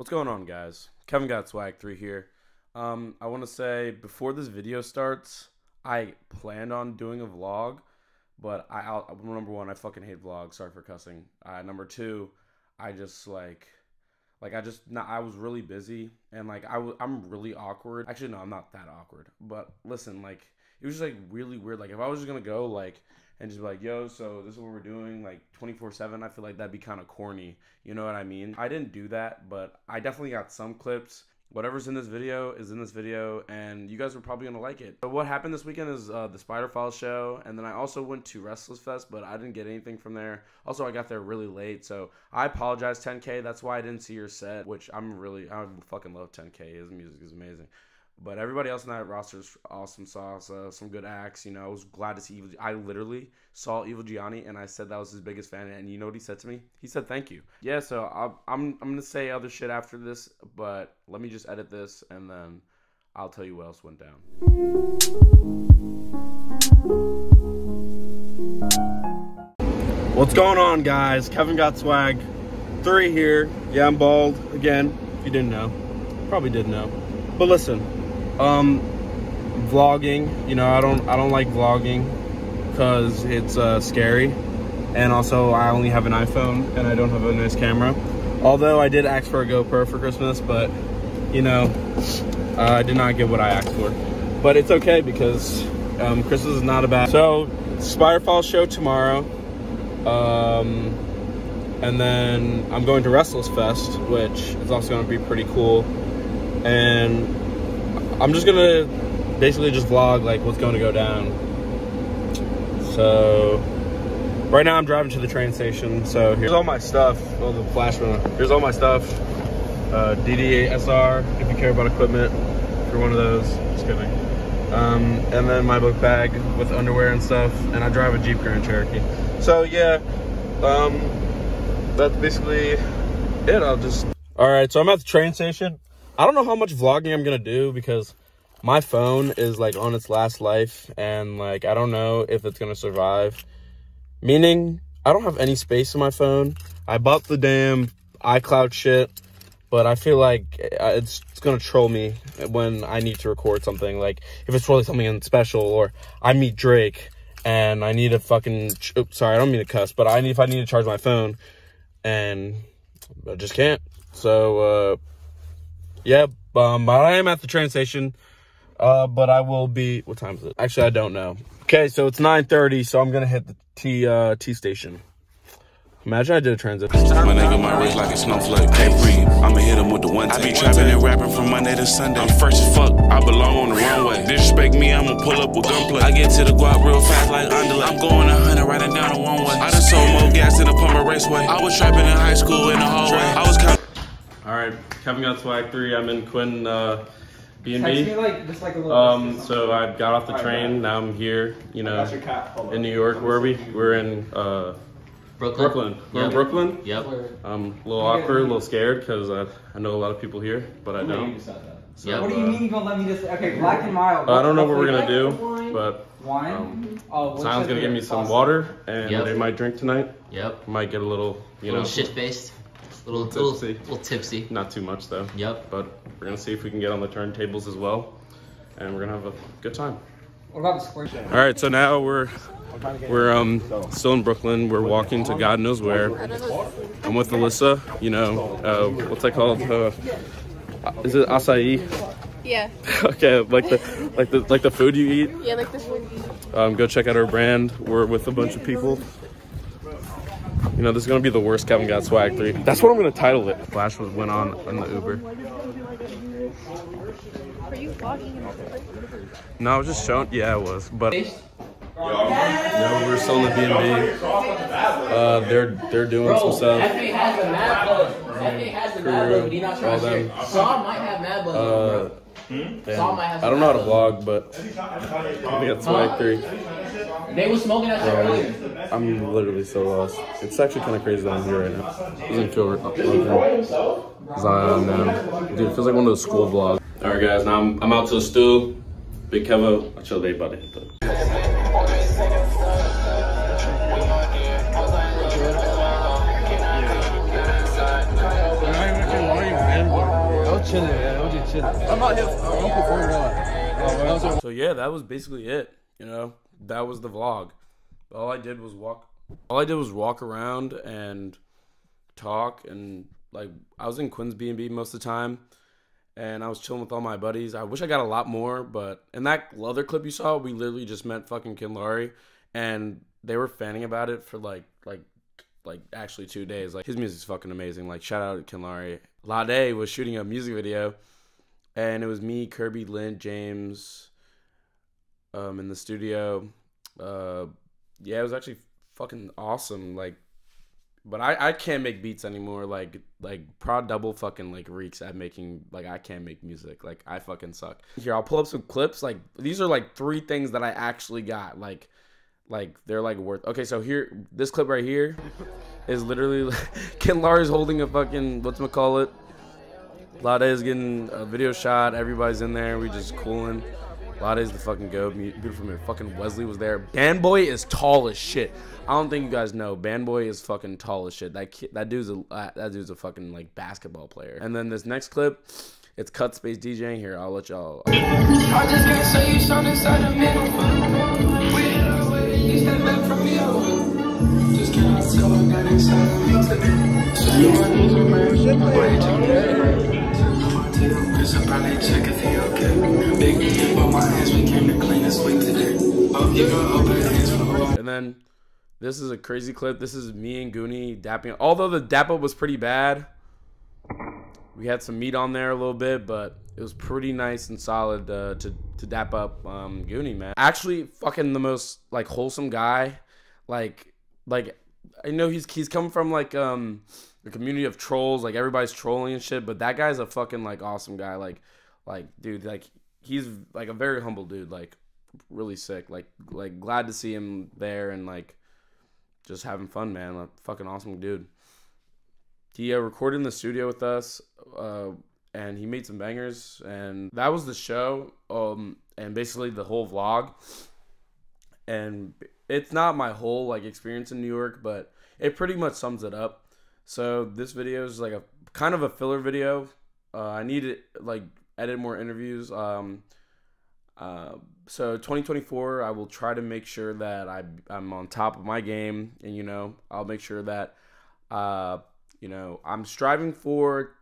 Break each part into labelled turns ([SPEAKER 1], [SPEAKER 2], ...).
[SPEAKER 1] What's going on, guys? Kevin got swag three here. Um, I want to say before this video starts, I planned on doing a vlog, but I number one, I fucking hate vlogs. Sorry for cussing. Uh, number two, I just like, like I just not. I was really busy and like I w- I'm really awkward. Actually, no, I'm not that awkward. But listen, like it was just like really weird. Like if I was just gonna go like and just be like, yo, so this is what we're doing, like 24 7, I feel like that'd be kind of corny. You know what I mean? I didn't do that, but I definitely got some clips. Whatever's in this video is in this video, and you guys are probably gonna like it. But what happened this weekend is uh, the Spider Files show, and then I also went to Restless Fest, but I didn't get anything from there. Also, I got there really late, so I apologize, 10K. That's why I didn't see your set, which I'm really, I fucking love 10K. His music is amazing. But everybody else in that roster is awesome. Saw uh, some good acts. You know, I was glad to see Evil. I literally saw Evilgiane, and I said that was his biggest fan. And you know what he said to me? He said thank you. Yeah. So I'll, I'm I'm gonna say other shit after this, but let me just edit this, and then I'll tell you what else went down. What's going on, guys? Kevin got swag. Three here. Yeah, I'm bald again. If you didn't know, probably didn't know. But listen, um, vlogging, you know, I don't I don't like vlogging because it's uh, scary, and also I only have an iPhone and I don't have a nice camera. Although I did ask for a GoPro for Christmas, but you know, uh, I did not get what I asked for. But it's okay because um, Christmas is not about. So Spider show tomorrow, um, and then I'm going to Restless Fest, which is also going to be pretty cool. And I'm just gonna basically just vlog like what's going to go down. So right now I'm driving to the train station. So here's all my stuff. Oh, the flash. Here's all my stuff. Uh, DDJ-SR, if you care about equipment, If you're one of those. Just kidding. Um, and then my book bag with underwear and stuff. And I drive a Jeep Grand Cherokee. So yeah, um, that's basically it. I'll just. All right, so I'm at the train station. I don't know how much vlogging I'm gonna do because my phone is like on its last life and like I don't know if it's gonna survive. Meaning I don't have any space in my phone. I bought the damn iCloud shit, but I feel like uh, it's, it's gonna troll me when I need to record something. Like if it's really something special or I meet Drake and I need a fucking oops, sorry I don't mean to cuss, but I need if I need to charge my phone and I just can't. So uh yeah, um, but I am at the train station. Uh, but I will be. What time is it? Actually, I don't know. Okay, so it's 9:30, so I'm gonna hit the T uh, T station. Imagine I did a transit. My nigga, my wrist like a snowflake. Pay free. I'ma hit him with the one. I be trapping and rapping from Monday to Sunday. I'm fresh as fuck. I belong on the runway. Disrespect me, I'ma pull up with gunplay. I get to the guap real fast like underlay. I'm going a hundred riding down the one way. I done sold more gas than a Puma Raceway. I was trapping in high school in the hallway. I was kind all right, Kevin got swag three. I'm in Quinn uh, B and B. Um, so I got off the train. Now I'm here. You know, in New York. Where are we? We're in uh, Brooklyn. Brooklyn. We're yep. in Brooklyn.
[SPEAKER 2] Yep.
[SPEAKER 1] I'm a little awkward, a little scared because I, I know a lot of people here, but I don't.
[SPEAKER 3] So, yep. What do you mean you gonna let me just? Okay, black and mild.
[SPEAKER 1] I don't know what we're gonna do, but wine. Um, oh, Zion's gonna give me some water, and yep. they might drink tonight.
[SPEAKER 2] Yep.
[SPEAKER 1] Might get a little, you
[SPEAKER 2] a little
[SPEAKER 1] know,
[SPEAKER 2] shit faced. A little,
[SPEAKER 1] little tipsy.
[SPEAKER 2] Little, little tipsy.
[SPEAKER 1] Not too much though.
[SPEAKER 2] Yep.
[SPEAKER 1] But we're gonna see if we can get on the turntables as well, and we're gonna have a good time.
[SPEAKER 3] What about the square?
[SPEAKER 1] All right, so now we're we're um still in Brooklyn. We're walking to God knows where. I'm with Alyssa. You know, uh, what's that called? Uh, is it acai?
[SPEAKER 4] Yeah.
[SPEAKER 1] okay, like the like the like the food you eat.
[SPEAKER 4] Yeah, like the food.
[SPEAKER 1] Um, go check out our brand. We're with a bunch of people. You know, this is gonna be the worst Kevin got swag three. That's what I'm gonna title it. Flash was went on in the Uber.
[SPEAKER 4] Are you vlogging
[SPEAKER 1] No, I was just showing. Yeah, it was, but. No, we're still in the B&B. Uh, they're they're doing
[SPEAKER 2] Bro,
[SPEAKER 1] some stuff.
[SPEAKER 2] FA has the mad bug. FA has the mad bug, but he not trying to share. Saw might have mad bug.
[SPEAKER 1] Uh,
[SPEAKER 2] Saw might have
[SPEAKER 1] I don't know how to vlog, but I got swag three.
[SPEAKER 2] They were smoking that shit earlier.
[SPEAKER 1] I'm literally so lost. It's actually kind of crazy that I'm here right now. It doesn't feel right. Zion, man. Dude, it feels like one of those school vlogs. All right, guys, now I'm, I'm out to the stool. Big Kevo, I chill day, buddy. was chilling, man. I was just chilling. I'm out here. I'm performing. So yeah, that was basically it. You know, that was the vlog. All I did was walk. All I did was walk around and talk and like I was in Quinn's B and B most of the time, and I was chilling with all my buddies. I wish I got a lot more, but in that other clip you saw, we literally just met fucking Ken Laurie, and they were fanning about it for like like like actually two days. Like his music's fucking amazing. Like shout out to Ken Laurie. Lade was shooting a music video, and it was me, Kirby, Lint, James, um, in the studio. Uh, yeah, it was actually fucking awesome. Like, but I I can't make beats anymore. Like like Prod Double fucking like reeks at making like I can't make music. Like I fucking suck. Here I'll pull up some clips. Like these are like three things that I actually got. Like like they're like worth. Okay, so here this clip right here is literally Ken Lars holding a fucking what's call it. Lade is getting a video shot. Everybody's in there. We just cooling. Lade's the fucking goat. Beautiful man. Fucking Wesley was there. Bandboy is tall as shit. I don't think you guys know. Bandboy is fucking tall as shit. That kid, that dude's a uh, that dude's a fucking like basketball player. And then this next clip, it's Cut Space DJing. Here, I'll let y'all. I And then this is a crazy clip. This is me and Goonie dapping. Although the dap up was pretty bad, we had some meat on there a little bit, but it was pretty nice and solid uh, to to dap up um, Goonie, man. Actually, fucking the most like wholesome guy. Like like I know he's he's coming from like um the community of trolls, like everybody's trolling and shit, but that guy's a fucking like awesome guy. Like like dude, like he's like a very humble dude, like really sick. Like like glad to see him there and like just having fun, man. Like, fucking awesome dude. He uh, recorded in the studio with us. Uh, and he made some bangers and that was the show um and basically the whole vlog and it's not my whole like experience in New York but it pretty much sums it up so this video is like a kind of a filler video uh, I need to like edit more interviews um so 2024 I will try to make sure that I I'm on top of my game and you know I'll make sure that uh you know I'm striving for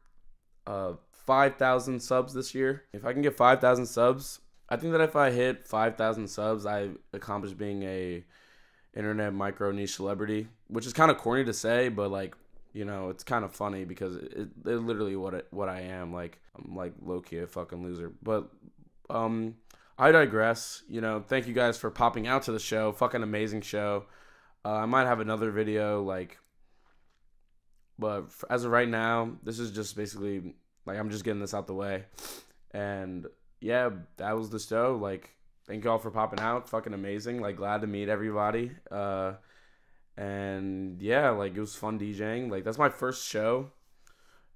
[SPEAKER 1] uh 5,000 subs this year. If I can get 5,000 subs, I think that if I hit 5,000 subs, I accomplish being a internet micro niche celebrity, which is kind of corny to say, but like, you know, it's kind of funny because it, it, it literally what it, what I am. Like, I'm like low key a fucking loser. But um, I digress. You know, thank you guys for popping out to the show. Fucking amazing show. Uh, I might have another video like, but as of right now, this is just basically like I'm just getting this out the way. And yeah, that was the show. Like, thank y'all for popping out. Fucking amazing. Like, glad to meet everybody. Uh, and yeah, like it was fun DJing. Like that's my first show.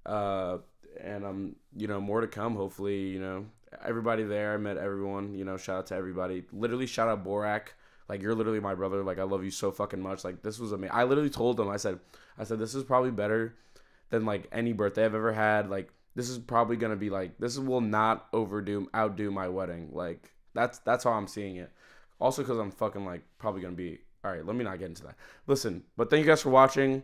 [SPEAKER 1] Uh, and um, you know, more to come. Hopefully, you know, everybody there. I met everyone. You know, shout out to everybody. Literally, shout out Borak. Like you're literally my brother. Like I love you so fucking much. Like this was amazing. I literally told him. I said, I said this is probably better than like any birthday I've ever had. Like this is probably gonna be like this will not overdo outdo my wedding. Like that's that's how I'm seeing it. Also because I'm fucking like probably gonna be all right. Let me not get into that. Listen, but thank you guys for watching.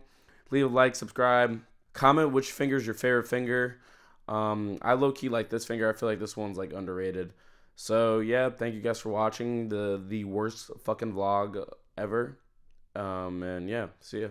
[SPEAKER 1] Leave a like, subscribe, Comment which finger's your favorite finger. Um, I low key like this finger. I feel like this one's like underrated. So yeah, thank you guys for watching the the worst fucking vlog ever. Um, and yeah, see ya.